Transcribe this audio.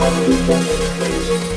Música